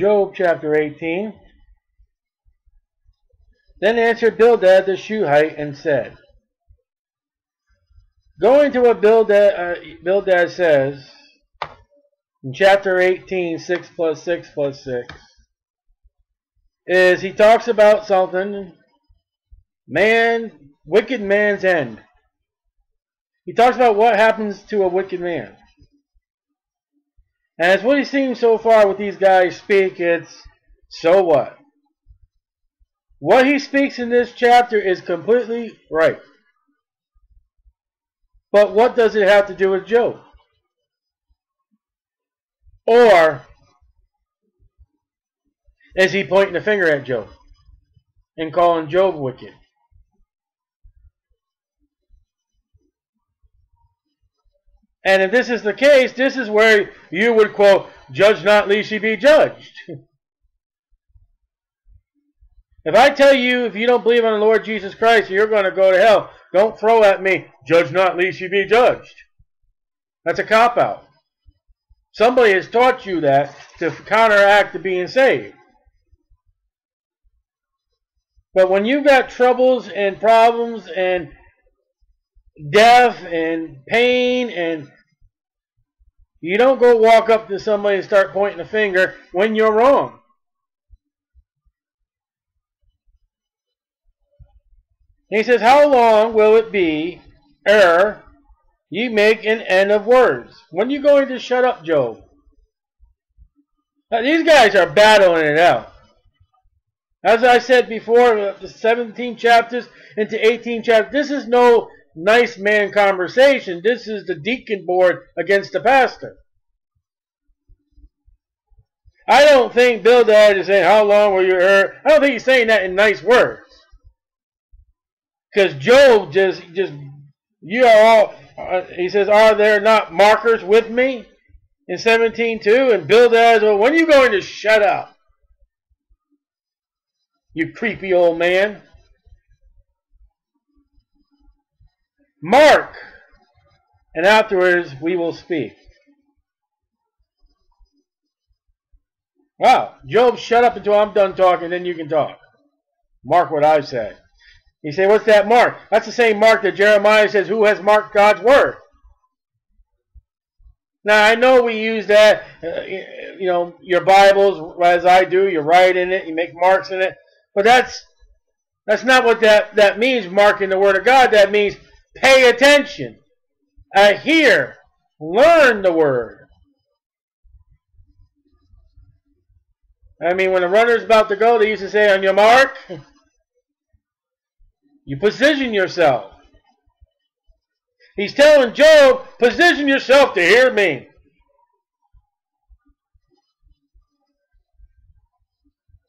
Job chapter 18. Then answered Bildad the Shuhite and said, Going to what Bildad, uh, Bildad says in chapter 18, 6 plus 6 plus 6, is he talks about something, man, wicked man's end. He talks about what happens to a wicked man. As what he's seen so far with these guys speak, it's so what? What he speaks in this chapter is completely right. But what does it have to do with Job? Or is he pointing a finger at Job and calling Job wicked? And if this is the case, this is where you would quote, judge not lest ye be judged. if I tell you, if you don't believe on the Lord Jesus Christ, you're going to go to hell, don't throw at me, judge not lest ye be judged. That's a cop-out. Somebody has taught you that to counteract the being saved. But when you've got troubles and problems and death and pain and you don't go walk up to somebody and start pointing a finger when you're wrong. He says, How long will it be ere ye make an end of words? When are you going to shut up, Job? Now, these guys are battling it out. As I said before, the 17 chapters into 18 chapters, this is no nice man conversation. This is the deacon board against the pastor. I don't think Bill Bildad is saying, how long will you err? I don't think he's saying that in nice words. Because Job just, just, you are all, uh, he says, are there not markers with me? In 17.2, and Bill Bildad, well, when are you going to shut up? You creepy old man. Mark, and afterwards we will speak. Wow, Job, shut up until I'm done talking, then you can talk. Mark what I say. He say, what's that mark? That's the same mark that Jeremiah says, who has marked God's word? Now, I know we use that, uh, you know, your Bibles, as I do, you write in it, you make marks in it, but that's that's not what that, that means, marking the Word of God. That means Pay attention. Uh, hear. Learn the word. I mean, when a runner's about to go, they used to say, on your mark, you position yourself. He's telling Job, position yourself to hear me.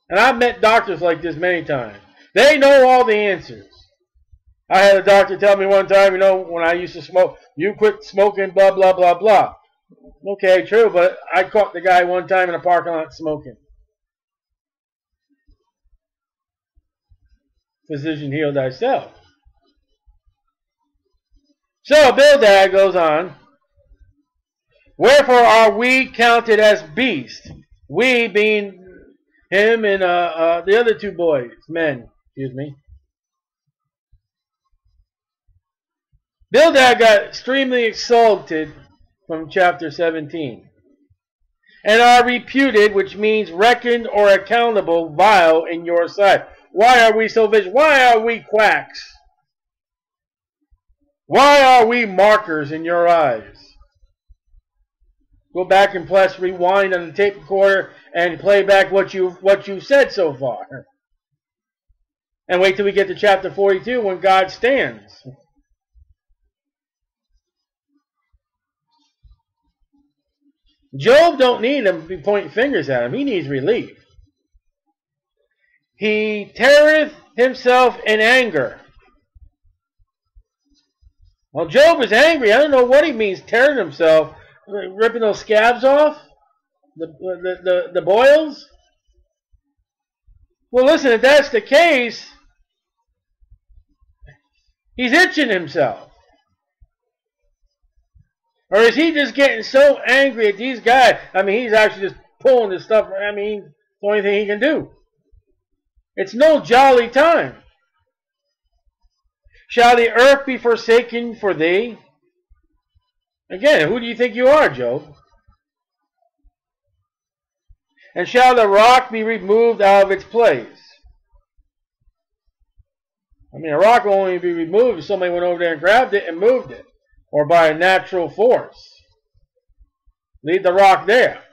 And I've met doctors like this many times. They know all the answers. I had a doctor tell me one time, you know, when I used to smoke, you quit smoking, blah, blah, blah, blah. Okay, true, but I caught the guy one time in a parking lot smoking. Physician heal thyself. So Bildad goes on. Wherefore are we counted as beasts? We being him and uh, uh, the other two boys, men, excuse me. Bildad got extremely exalted from chapter 17 and are reputed, which means reckoned or accountable, vile in your sight. Why are we so vicious? Why are we quacks? Why are we markers in your eyes? Go back and press rewind on the tape recorder and play back what you what you said so far. And wait till we get to chapter 42 when God stands. Job don't need to be pointing fingers at him. He needs relief. He teareth himself in anger. Well, Job is angry. I don't know what he means tearing himself. Ripping those scabs off? The, the, the, the boils? Well, listen, if that's the case, he's itching himself. Or is he just getting so angry at these guys? I mean, he's actually just pulling this stuff. I mean, it's the only thing he can do. It's no jolly time. Shall the earth be forsaken for thee? Again, who do you think you are, Job? And shall the rock be removed out of its place? I mean, a rock will only be removed if somebody went over there and grabbed it and moved it, or by a natural force. Leave the rock there.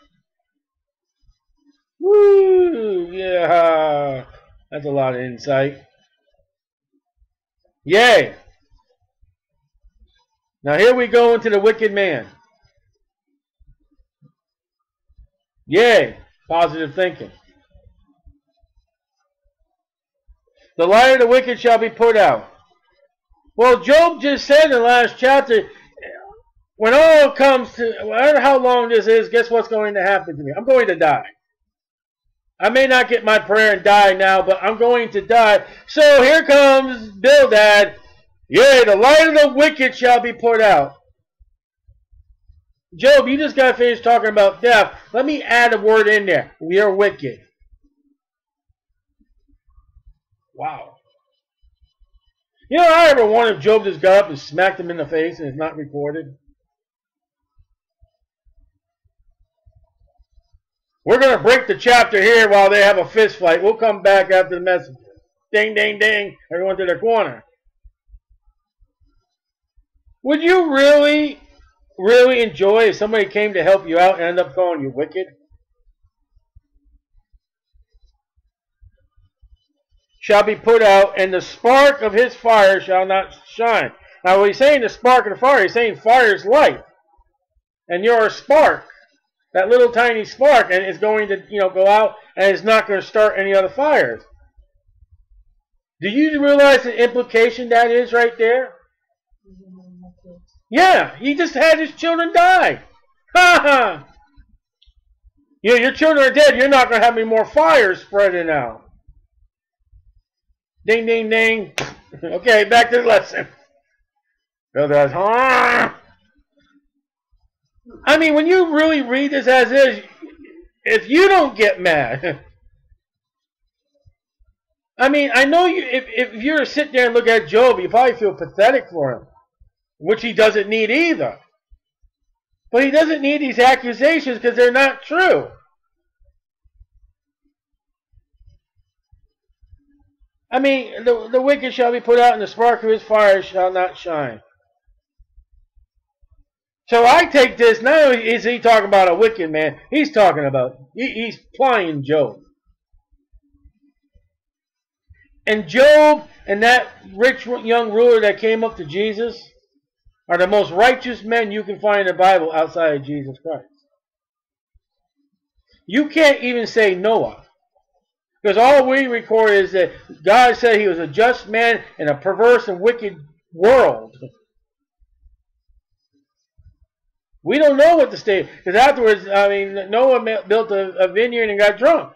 Woo! Yeah, that's a lot of insight. Yay! Now here we go into the wicked man. Yay! Positive thinking. The light of the wicked shall be put out. Well, Job just said in the last chapter, when all comes to, whatever how long this is, guess what's going to happen to me? I'm going to die. I may not get my prayer and die now, but I'm going to die. So here comes Bildad. Yea, the light of the wicked shall be put out. Job, you just got finished talking about death. Let me add a word in there. We are wicked. Wow. You know, I ever wondered if Job just got up and smacked him in the face and it's not recorded? We're going to break the chapter here while they have a fist fight. We'll come back after the message. Ding, ding, ding. Everyone to their corner. Would you really, really enjoy if somebody came to help you out and end up calling you wicked? Shall be put out, and the spark of his fire shall not shine. Now, he's saying the spark of the fire, he's saying fire is light. And you're a spark that little tiny spark and it's going to you know go out and it's not going to start any other fires. Do you realize the implication that is right there? Yeah, he just had his children die. Ha ha! Yeah, your children are dead. You're not going to have any more fires spreading out. Ding, ding, ding. okay, back to the lesson. Bill I mean, when you really read this as is, if you don't get mad, I mean, I know you. If if you're sit there and look at Job, you probably feel pathetic for him, which he doesn't need either. But he doesn't need these accusations because they're not true. I mean, the, the wicked shall be put out, and the spark of his fire shall not shine. So I take this, not only is he talking about a wicked man, he's talking about, he, he's plying Job. And Job and that rich young ruler that came up to Jesus are the most righteous men you can find in the Bible outside of Jesus Christ. You can't even say Noah. Because all we record is that God said he was a just man in a perverse and wicked world. We don't know what the state, because afterwards, I mean, Noah built a, a vineyard and got drunk.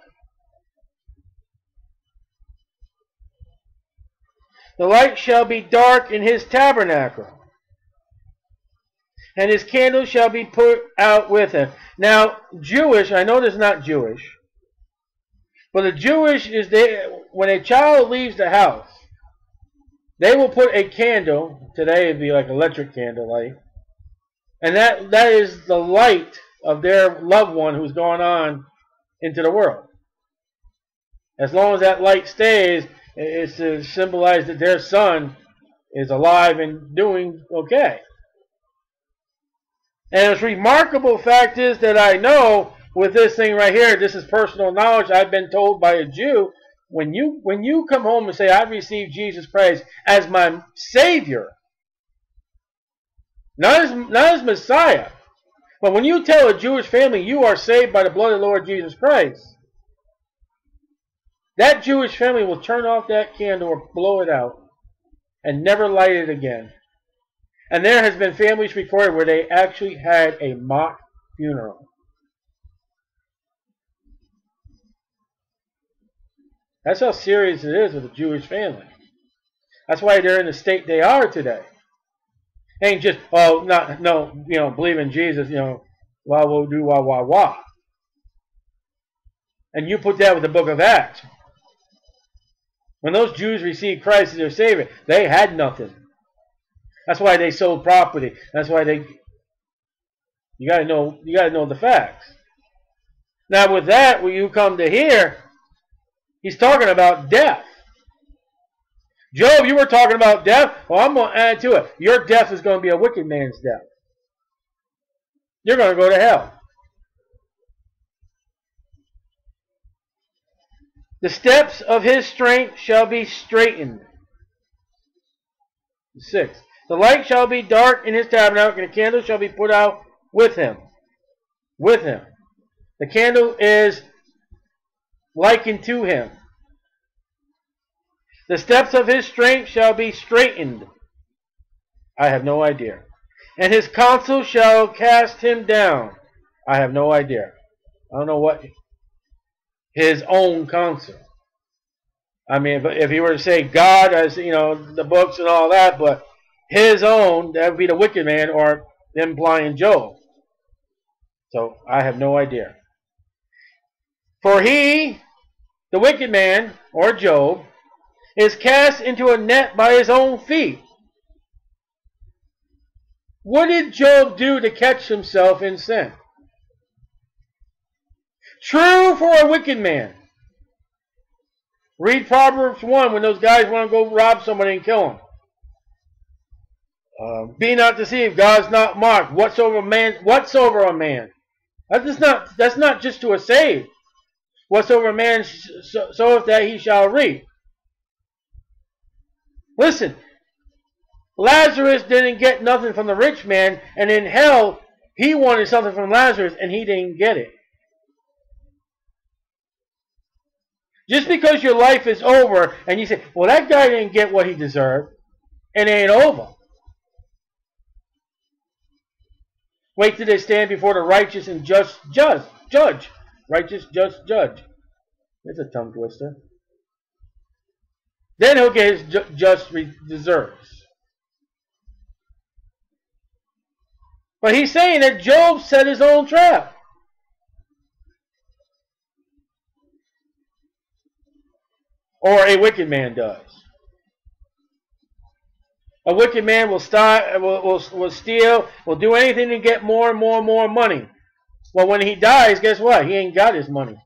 The light shall be dark in his tabernacle, and his candle shall be put out with him. Now, Jewish, I know this is not Jewish, but the Jewish is they when a child leaves the house, they will put a candle. Today it'd be like electric candlelight, and that, that is the light of their loved one who's gone on into the world. As long as that light stays, it's to symbolize that their son is alive and doing okay. And the remarkable fact is that I know with this thing right here, this is personal knowledge I've been told by a Jew. When you when you come home and say, I've received Jesus Christ as my Savior, not as, not as Messiah. But when you tell a Jewish family you are saved by the blood of the Lord Jesus Christ, that Jewish family will turn off that candle or blow it out and never light it again. And there has been families recorded where they actually had a mock funeral. That's how serious it is with a Jewish family. That's why they're in the state they are today ain't just oh not no you know believe in Jesus you know wah wah do wah wah wah. And you put that with the book of Acts. When those Jews received Christ as their Savior, they had nothing. That's why they sold property. That's why they you gotta know you gotta know the facts. Now with that, when you come to here, he's talking about death. Job, you were talking about death. Well, I'm going to add to it. Your death is going to be a wicked man's death. You're going to go to hell. The steps of his strength shall be straightened. Six. The light shall be dark in his tabernacle, and the candle shall be put out with him. With him. The candle is likened to him. The steps of his strength shall be straightened. I have no idea. And his counsel shall cast him down. I have no idea. I don't know what his own counsel. I mean, if, if he were to say God, as you know, the books and all that, but his own, that would be the wicked man, or implying Job. So I have no idea. For he, the wicked man, or Job, is cast into a net by his own feet. What did Job do to catch himself in sin? True for a wicked man. Read Proverbs 1 when those guys want to go rob somebody and kill him. Uh, be not deceived, God's not mocked. Whatsoever man, whatsoever a man. That's not that's not just to a save. Whatsoever man soweth that he shall reap. Listen, Lazarus didn't get nothing from the rich man, and in hell, he wanted something from Lazarus, and he didn't get it. Just because your life is over, and you say, well, that guy didn't get what he deserved, it ain't over. Wait till they stand before the righteous and just judge. Judge. Righteous, just judge. It's a tongue twister. Then he'll get his ju just deserves. But he's saying that Job set his own trap. Or a wicked man does. A wicked man will, start, will, will, will steal, will do anything to get more and more and more money. Well, when he dies, guess what? He ain't got his money.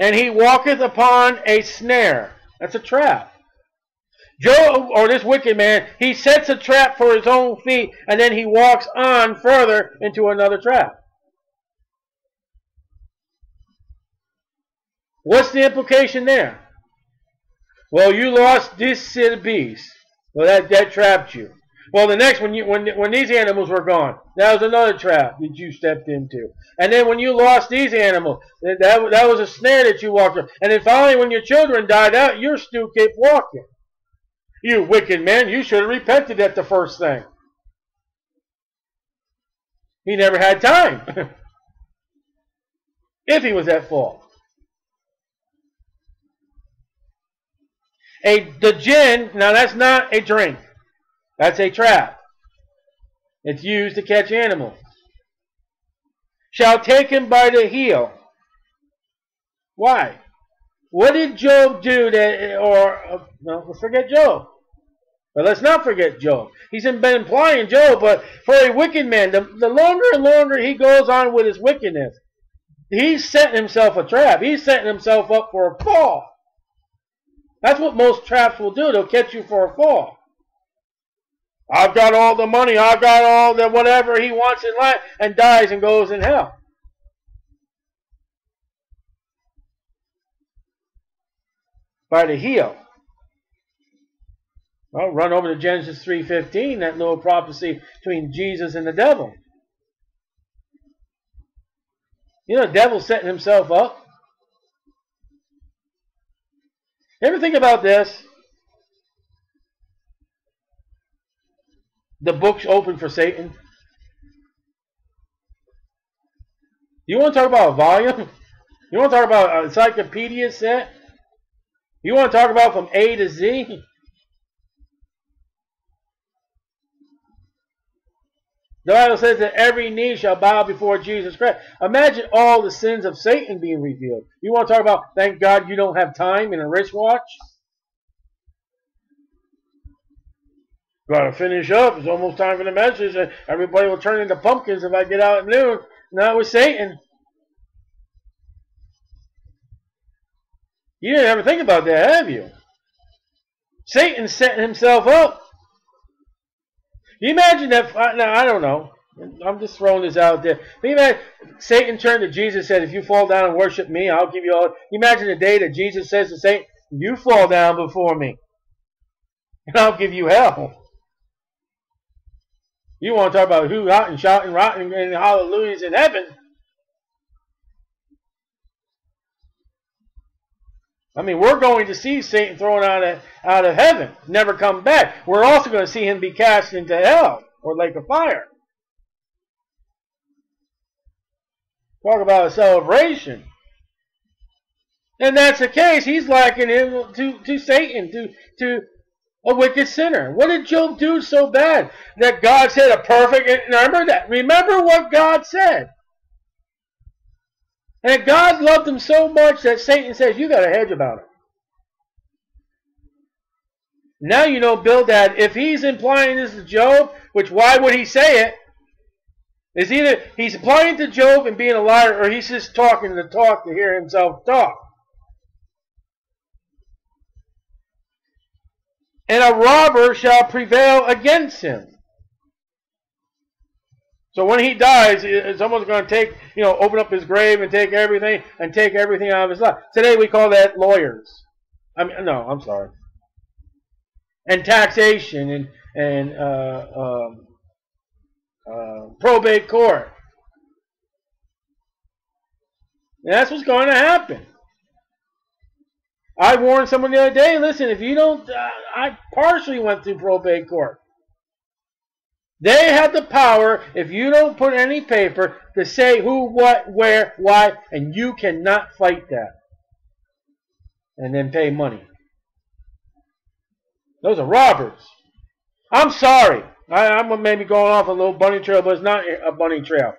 and he walketh upon a snare. That's a trap. Job, or this wicked man, he sets a trap for his own feet, and then he walks on further into another trap. What's the implication there? Well, you lost this of beast. Well, that, that trapped you. Well, the next when you when when these animals were gone, that was another trap that you stepped into. And then when you lost these animals, that that was a snare that you walked through. And then finally, when your children died out, you still kept walking. You wicked man, you should have repented at the first thing. He never had time. if he was at fault. A the gin, now that's not a drink. That's a trap. It's used to catch animals. Shall take him by the heel. Why? What did Job do that, or, uh, no, let's forget Job. But let's not forget Job. He's been implying Job, but for a wicked man, the, the longer and longer he goes on with his wickedness, he's setting himself a trap. He's setting himself up for a fall. That's what most traps will do. They'll catch you for a fall. I've got all the money, I've got all the whatever he wants in life, and dies and goes in hell. By the heel. Well, run over to Genesis 3.15, that little prophecy between Jesus and the devil. You know, the devil's setting himself up. Ever think about this? The book's open for Satan? You want to talk about a volume? You want to talk about a encyclopedia set? You want to talk about from A to Z? The Bible says that every knee shall bow before Jesus Christ. Imagine all the sins of Satan being revealed. You want to talk about, thank God you don't have time in a wristwatch? Got to finish up. It's almost time for the message. Uh, everybody will turn into pumpkins if I get out at noon. Not with Satan. You didn't ever think about that, have you? Satan setting himself up. You imagine that? Now I don't know. I'm just throwing this out there. You imagine Satan turned to Jesus and said, "If you fall down and worship me, I'll give you all." You imagine the day that Jesus says to Satan, "You fall down before me, and I'll give you hell." You want to talk about who hot and shouting, rotting, and hallelujahs in heaven? I mean, we're going to see Satan thrown out of, out of heaven, never come back. We're also going to see him be cast into hell or lake of fire. Talk about a celebration. And that's the case. He's likening him to, to Satan, to, to a wicked sinner. What did Job do so bad that God said a perfect? Remember that. Remember what God said. And God loved him so much that Satan says, you got a hedge about it. Now you know, Bill. Bildad, if he's implying this to Job, which why would he say it? Is either he's applying to Job and being a liar, or he's just talking to talk to hear himself talk. And a robber shall prevail against him. So when he dies, someone's going to take, you know, open up his grave and take everything and take everything out of his life. Today we call that lawyers. I mean, no, I'm sorry. And taxation and and uh, um, uh, probate court. And that's what's going to happen. I warned someone the other day. Listen, if you don't, uh, I partially went through probate court. They have the power, if you don't put any paper, to say who, what, where, why, and you cannot fight that. And then pay money. Those are robbers. I'm sorry. I, am maybe going off a little bunny trail, but it's not a bunny trail.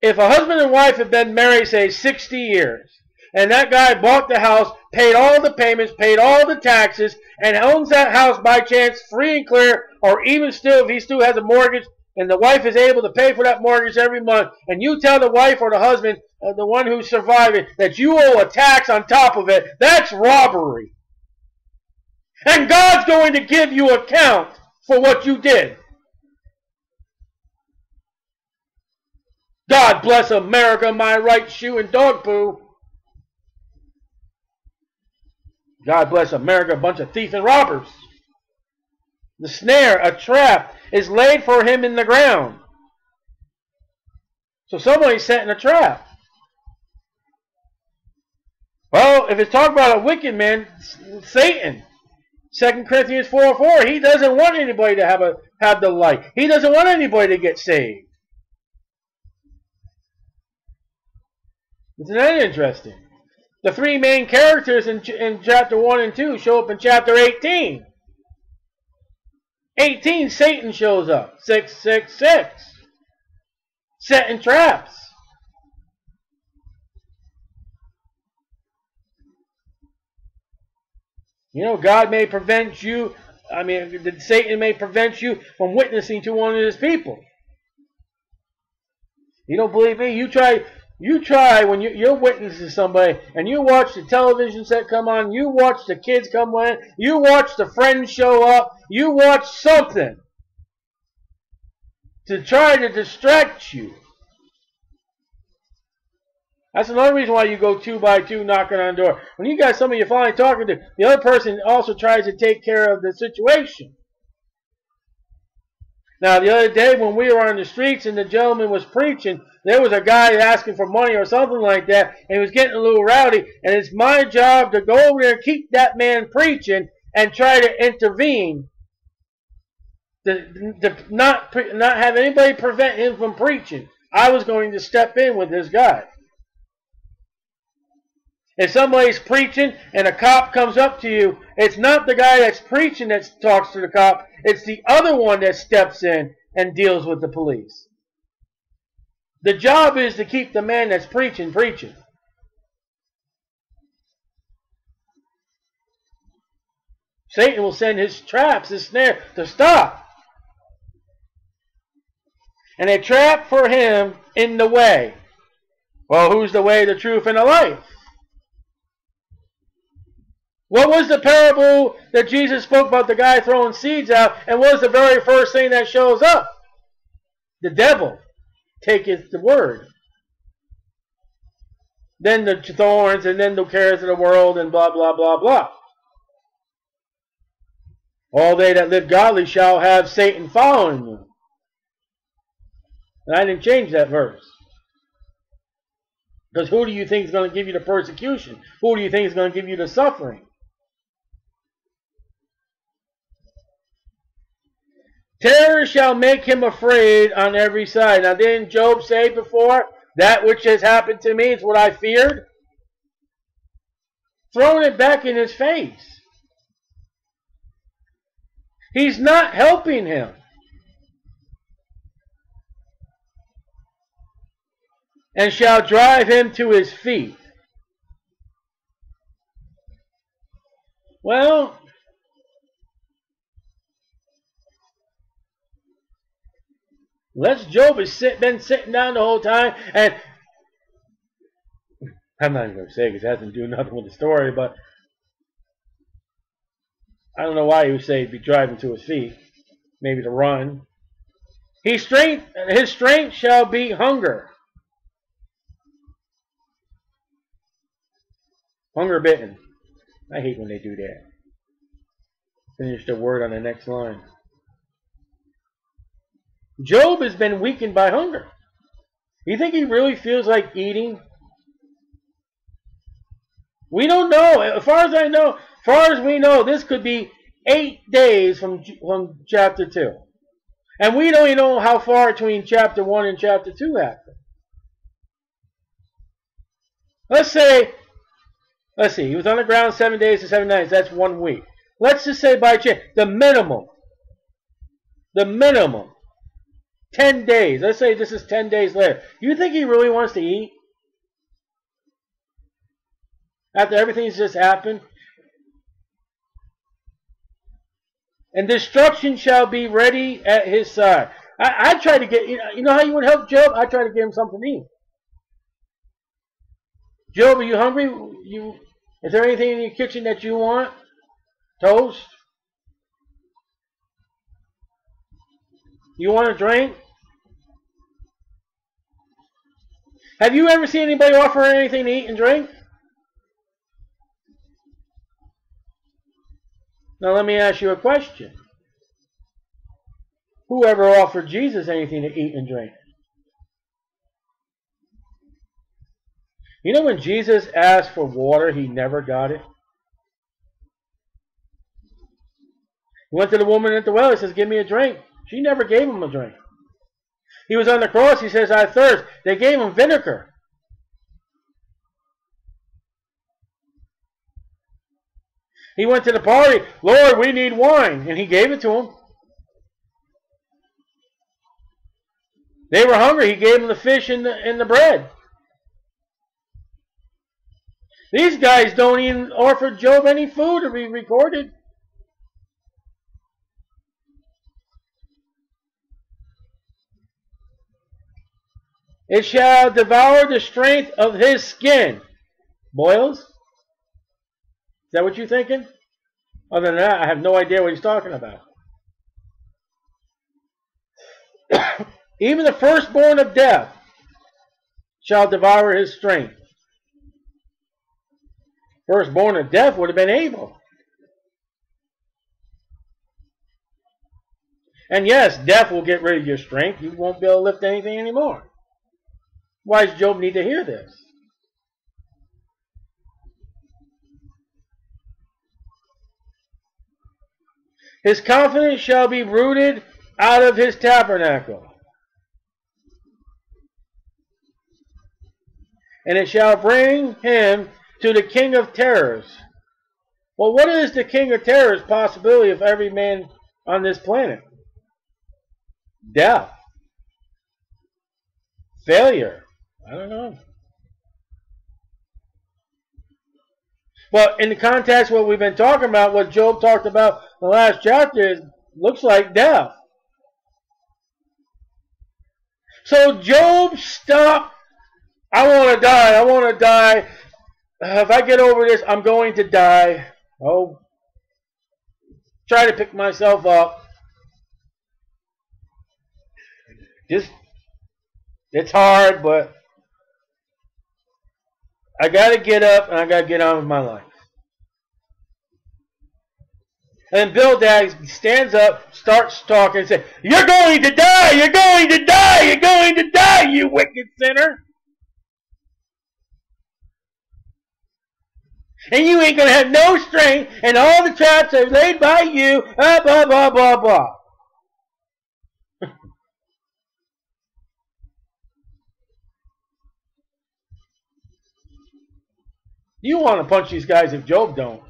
If a husband and wife have been married, say, 60 years, and that guy bought the house, paid all the payments, paid all the taxes, and owns that house by chance free and clear, or even still, if he still has a mortgage, and the wife is able to pay for that mortgage every month, and you tell the wife or the husband, uh, the one who's surviving, that you owe a tax on top of it, that's robbery. And God's going to give you account for what you did. God bless America, my right shoe and dog poo. God bless America, a bunch of thieves and robbers. The snare, a trap, is laid for him in the ground. So somebody's setting a trap. Well, if it's talking about a wicked man, Satan. 2 Corinthians 4 4, he doesn't want anybody to have a have the light. He doesn't want anybody to get saved. Isn't that interesting? The three main characters in, in chapter 1 and 2 show up in chapter 18. 18, Satan shows up. 666. Setting traps. You know, God may prevent you, I mean, Satan may prevent you from witnessing to one of his people. You don't believe me? You try you try when you, are witnessing somebody and you watch the television set come on, you watch the kids come in, you watch the friends show up, you watch something to try to distract you. That's another reason why you go two by two knocking on the door. When you got somebody you're finally talking to, the other person also tries to take care of the situation. Now, the other day when we were on the streets and the gentleman was preaching, there was a guy asking for money or something like that, and he was getting a little rowdy, and it's my job to go over there and keep that man preaching and try to intervene. To, to not, not have anybody prevent him from preaching. I was going to step in with this guy. If somebody's preaching and a cop comes up to you, it's not the guy that's preaching that talks to the cop. It's the other one that steps in and deals with the police. The job is to keep the man that's preaching preaching. Satan will send his traps, his snare to stop. And a trap for him in the way. Well, who's the way, the truth, and the life? What was the parable that Jesus spoke about the guy throwing seeds out? And what was the very first thing that shows up? The devil taketh the word. Then the thorns, and then the cares of the world, and blah, blah, blah, blah. All they that live godly shall have Satan following them. And I didn't change that verse. Because who do you think is going to give you the persecution? Who do you think is going to give you the suffering? Terror shall make him afraid on every side. Now, didn't Job say before, that which has happened to me is what I feared? Throwing it back in his face. He's not helping him. And shall drive him to his feet. Well, Unless Job has sit, been sitting down the whole time, and I'm not even going to say because it hasn't do nothing with the story, but I don't know why he would say he'd be driving to his feet. Maybe to run. He strength, his strength shall be hunger. Hunger bitten. I hate when they do that. Finish the word on the next line. Job has been weakened by hunger. You think he really feels like eating? We don't know. As far as I know, as far as we know, this could be eight days from, from chapter 2. And we don't even know how far between chapter 1 and chapter 2 happen. Let's say, let's see, he was on the ground seven days and seven nights. That's one week. Let's just say by chance, the minimum, the minimum 10 days. Let's say this is 10 days later. You think he really wants to eat? After everything's just happened? And destruction shall be ready at his side. I, I try to get, you know, you know how you would help Job? I try to give him something to eat. Job, are you hungry? You, is there anything in your kitchen that you want? Toast? You want a drink? Have you ever seen anybody offer anything to eat and drink? Now let me ask you a question. Whoever offered Jesus anything to eat and drink? You know when Jesus asked for water, he never got it? He went to the woman at the well, he says, give me a drink. She never gave him a drink. He was on the cross. He says, I thirst. They gave him vinegar. He went to the party. Lord, we need wine. And he gave it to them. They were hungry. He gave them the fish and the, and the bread. These guys don't even offer Job any food to be recorded. It shall devour the strength of his skin. Boils? Is that what you're thinking? Other than that, I have no idea what he's talking about. Even the firstborn of death shall devour his strength. Firstborn of death would have been Abel. And yes, death will get rid of your strength. You won't be able to lift anything anymore. Why does Job need to hear this? His confidence shall be rooted out of his tabernacle. And it shall bring him to the king of terrors. Well, what is the king of terrors possibility of every man on this planet? Death. Failure. I don't know. Well, in the context what we've been talking about, what Job talked about in the last chapter, is looks like death. So Job stopped. I want to die. I want to die. If I get over this, I'm going to die. Oh, try to pick myself up. Just, it's hard, but I got to get up and I got to get on with my life. And Bildad stands up, starts talking, and says, You're going to die! You're going to die! You're going to die, you wicked sinner! And you ain't going to have no strength, and all the traps are laid by you, ah, blah, blah, blah, blah, blah. You want to punch these guys if Job don't.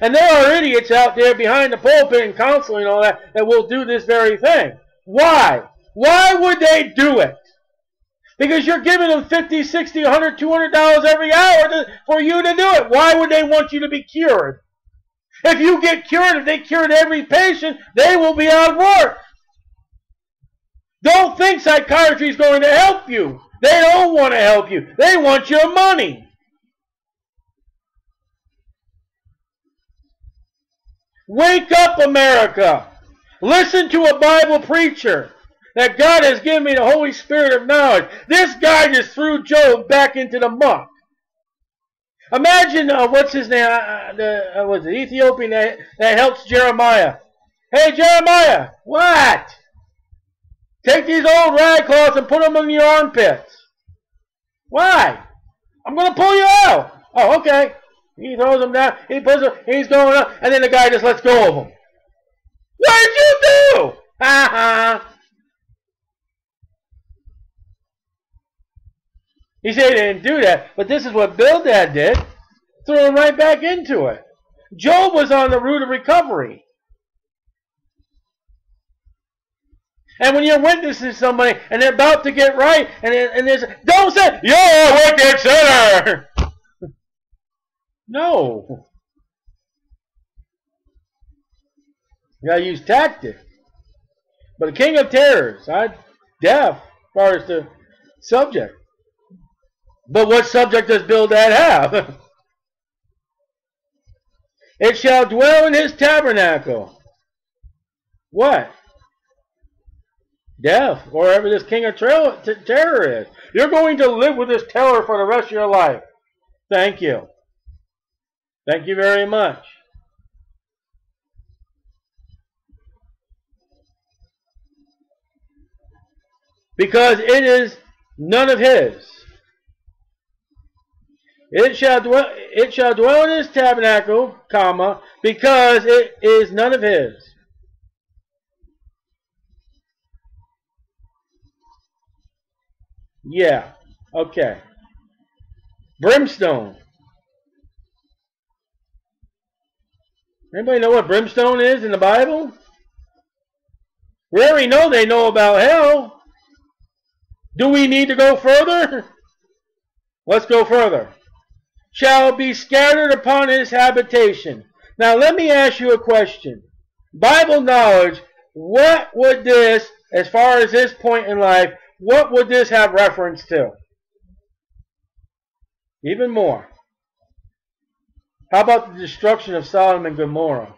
And there are idiots out there behind the pulpit and counseling and all that that will do this very thing. Why? Why would they do it? Because you're giving them 50, 60, 100, 200 dollars every hour to, for you to do it. Why would they want you to be cured? If you get cured, if they cured every patient, they will be out of work. Don't think psychiatry is going to help you. They don't want to help you. They want your money. Wake up, America. Listen to a Bible preacher that God has given me the Holy Spirit of knowledge. This guy just threw Job back into the muck. Imagine, uh, what's his name? Uh, uh the, uh, was it Ethiopian that, that helps Jeremiah? Hey, Jeremiah, what? Take these old rag cloths and put them in your armpits. Why? I'm going to pull you out. Oh, okay. He throws them down. He puts them. He's going up, and then the guy just lets go of them. What did you do? Ha ha. He said he didn't do that, but this is what Bildad did. Threw him right back into it. Job was on the route of recovery. And when you're witnessing somebody and they're about to get right, and, and there's, don't say, you're a wicked sinner. No. You gotta use tactic. But the king of terrors, I deaf as far as the subject. But what subject does Bildad have? it shall dwell in his tabernacle. What? Death, or wherever this king of terror is. You're going to live with this terror for the rest of your life. Thank you. Thank you very much. Because it is none of his. It shall dwell it shall dwell in his tabernacle, comma, because it is none of his. Yeah. Okay. Brimstone. Anybody know what brimstone is in the Bible? We already know they know about hell. Do we need to go further? Let's go further. Shall be scattered upon his habitation. Now let me ask you a question. Bible knowledge, what would this, as far as this point in life, what would this have reference to? Even more. How about the destruction of Sodom and Gomorrah?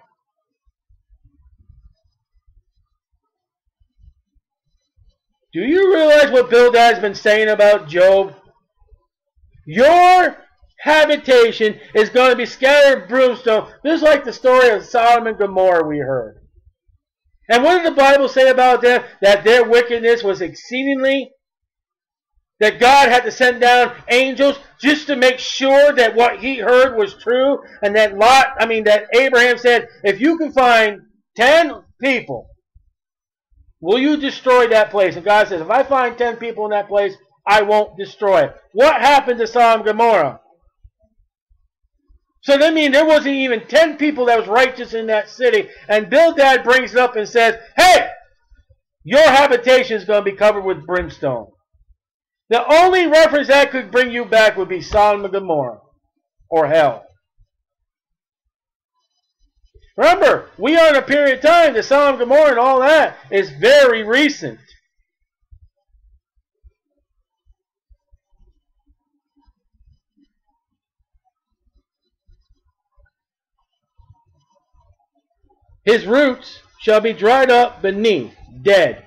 Do you realize what Bildad has been saying about Job? Your habitation is going to be scattered brimstone. This is like the story of Sodom and Gomorrah we heard. And what did the Bible say about them? That their wickedness was exceedingly that God had to send down angels just to make sure that what he heard was true and that Lot, I mean that Abraham said, if you can find 10 people, will you destroy that place? And God says, if I find 10 people in that place, I won't destroy it. What happened to Sodom and Gomorrah? So that means there wasn't even 10 people that was righteous in that city. And Bildad brings it up and says, hey, your habitation is going to be covered with brimstone. The only reference that could bring you back would be Sodom and Gomorrah or hell. Remember, we are in a period of time, the Sodom and Gomorrah and all that is very recent. His roots shall be dried up beneath, dead,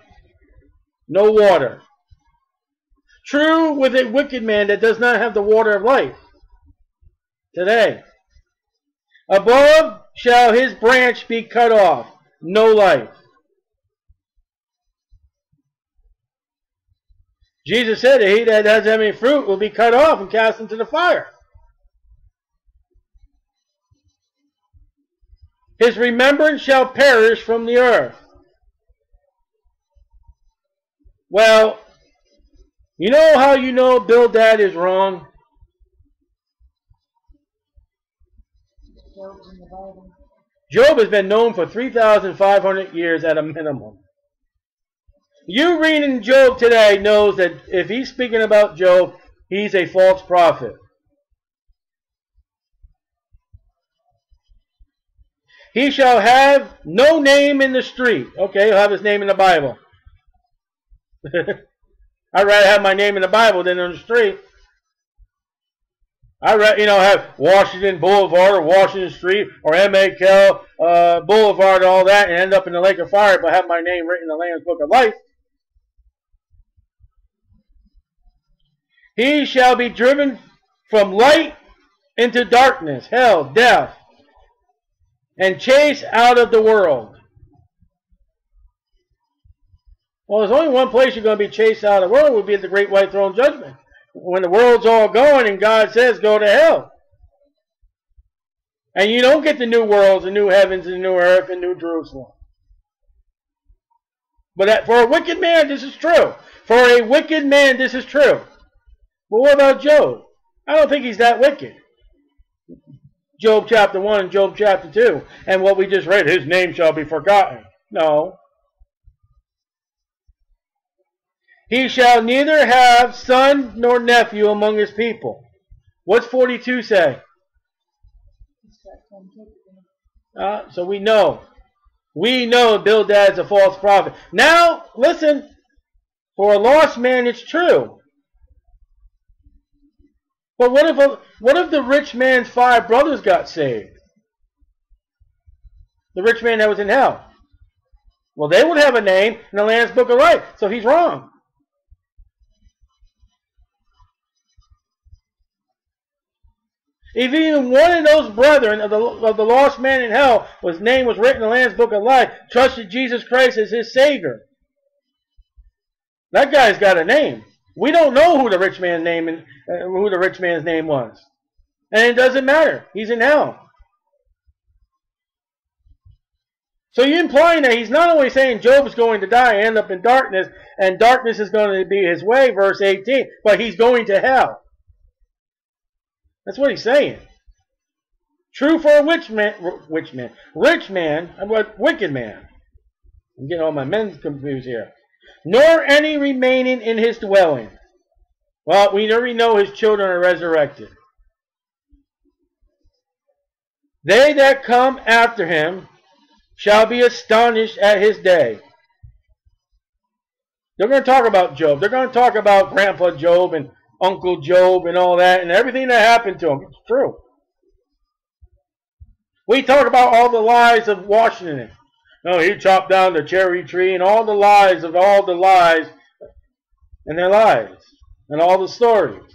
no water. True with a wicked man that does not have the water of life. Today. Above shall his branch be cut off, no life. Jesus said, that He that has any fruit will be cut off and cast into the fire. His remembrance shall perish from the earth. Well, you know how you know Bildad is wrong? Job has been known for 3,500 years at a minimum. You reading Job today knows that if he's speaking about Job, he's a false prophet. He shall have no name in the street. Okay, he'll have his name in the Bible. I'd rather have my name in the Bible than on the street. I would rather you know, have Washington Boulevard or Washington Street or MLK uh, Boulevard and all that and end up in the lake of fire but have my name written in the Lamb's Book of Life. He shall be driven from light into darkness, hell, death, and chased out of the world. Well, there's only one place you're going to be chased out of the world would be at the great white throne judgment. When the world's all going and God says go to hell. And you don't get the new worlds, the new heavens, the new earth, and new Jerusalem. But for a wicked man, this is true. For a wicked man, this is true. But what about Job? I don't think he's that wicked. Job chapter 1 and Job chapter 2. And what we just read, his name shall be forgotten. No. He shall neither have son nor nephew among his people. What's 42 say? Uh, so we know. We know Bildad's a false prophet. Now, listen. For a lost man, it's true. But what if, what if the rich man's five brothers got saved? The rich man that was in hell. Well, they would have a name in the Lamb's Book of Life. So he's wrong. If even one of those brethren of the, of the lost man in hell, whose name was written in the Lamb's Book of Life, trusted Jesus Christ as his Savior, that guy's got a name. We don't know who the rich man's name and uh, who the rich man's name was, and it doesn't matter. He's in hell. So you're implying that he's not only saying Job is going to die and end up in darkness, and darkness is going to be his way, verse 18, but he's going to hell. That's what he's saying. True for a rich man, rich man, rich man, and what wicked man. I'm getting all my men confused here. Nor any remaining in his dwelling. Well, we already know his children are resurrected. They that come after him shall be astonished at his day. They're going to talk about Job. They're going to talk about Grandpa Job and Uncle Job and all that and everything that happened to him. It's true. We talk about all the lies of Washington. No, he chopped down the cherry tree and all the lies of all the lies and their lies and all the stories.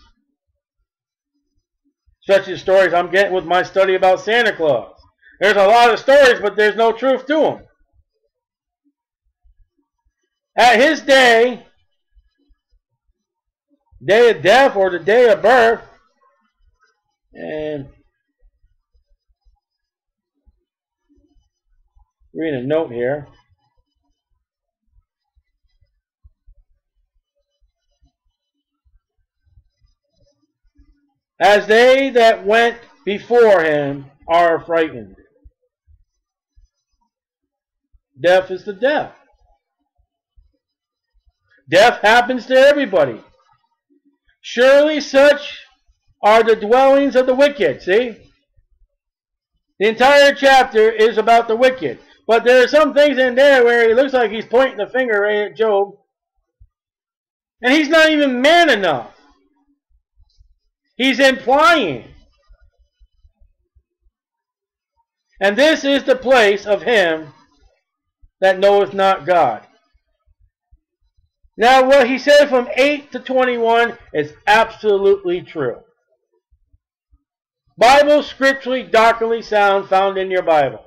Such as stories I'm getting with my study about Santa Claus. There's a lot of stories, but there's no truth to them. At his day, day of death or the day of birth. And read a note here. As they that went before him are frightened. Death is the death. Death happens to everybody. Surely such are the dwellings of the wicked. See? The entire chapter is about the wicked. But there are some things in there where he looks like he's pointing the finger right at Job. And he's not even man enough. He's implying. And this is the place of him that knoweth not God. Now, what he said from 8 to 21 is absolutely true. Bible, scripturally, doctrinally sound, found in your Bible.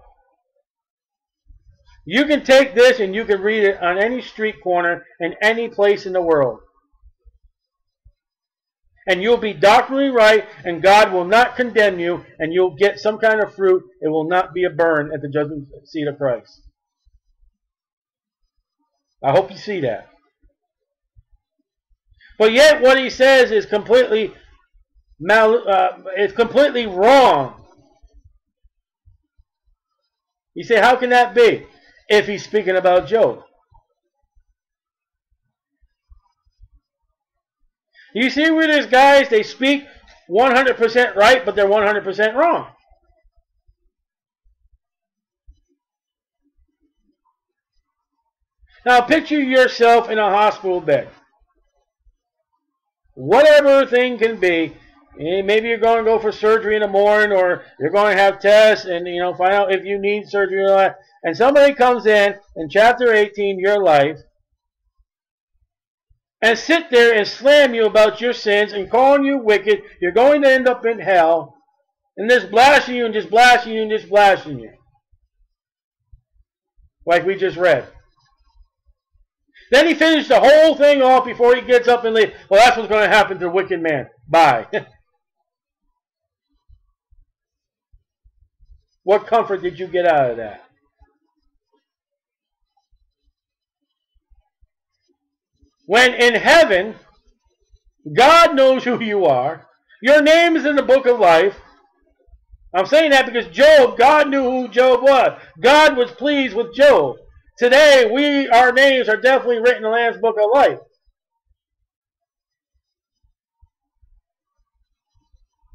You can take this and you can read it on any street corner in any place in the world. And you'll be doctrinally right, and God will not condemn you, and you'll get some kind of fruit. It will not be a burn at the judgment seat of Christ. I hope you see that. But yet, what he says is completely mal, uh, is completely wrong. You say, how can that be? If he's speaking about Job. You see where there's guys, they speak 100% right, but they're 100% wrong. Now picture yourself in a hospital bed. Whatever thing can be, Eh, maybe you're going to go for surgery in the morning or you're going to have tests and you know find out if you need surgery or not. And somebody comes in in chapter 18, your life, and sit there and slam you about your sins and calling you wicked. You're going to end up in hell. And just blasting you and just blasting you and just blasting you. Like we just read. Then he finished the whole thing off before he gets up and leaves. Well, that's what's going to happen to the wicked man. Bye. what comfort did you get out of that? When in heaven, God knows who you are. Your name is in the book of life. I'm saying that because Job, God knew who Job was. God was pleased with Job. Today, we our names are definitely written in the Lamb's Book of Life.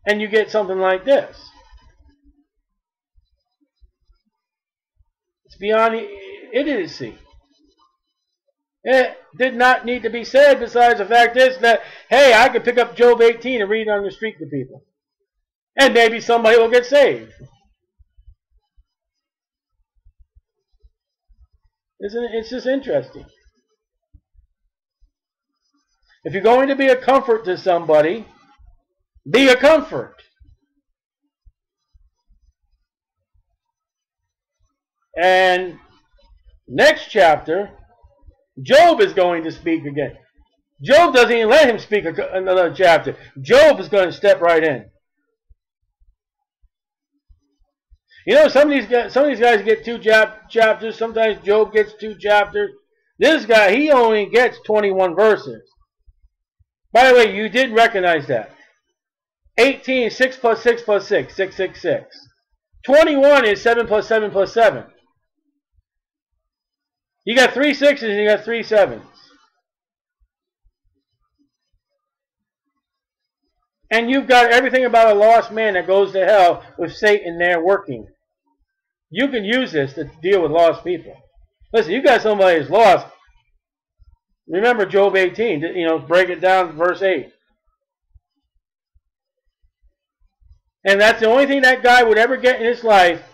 And you get something like this. Beyond idiocy. It did not need to be said besides the fact is that, hey, I could pick up Job 18 and read it on the street to people. And maybe somebody will get saved. Isn't it? It's just interesting. If you're going to be a comfort to somebody, be a comfort. And next chapter, Job is going to speak again. Job doesn't even let him speak another chapter. Job is going to step right in. You know, some of these guys, some of these guys get two chapters. Sometimes Job gets two chapters. This guy, he only gets 21 verses. By the way, you did recognize that. 18, 6 plus 6 plus 6, 6, 6, 6. 21 is 7 plus 7 plus 7. You got three sixes and you got three sevens. And you've got everything about a lost man that goes to hell with Satan there working. You can use this to deal with lost people. Listen, you got somebody who's lost. Remember Job 18, you know, break it down verse 8. And that's the only thing that guy would ever get in his life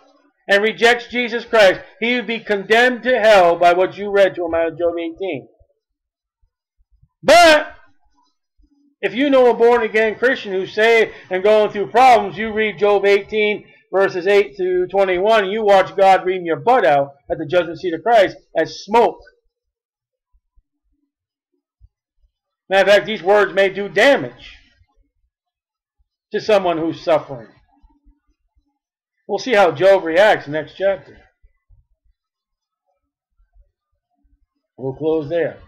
and rejects Jesus Christ. He would be condemned to hell by what you read to him out of Job 18. But if you know a born again Christian who's saved and going through problems, you read Job 18 verses 8 through 21, and you watch God reading your butt out at the judgment seat of Christ as smoke. Matter of fact, these words may do damage to someone who's suffering. We'll see how Job reacts next chapter. We'll close there.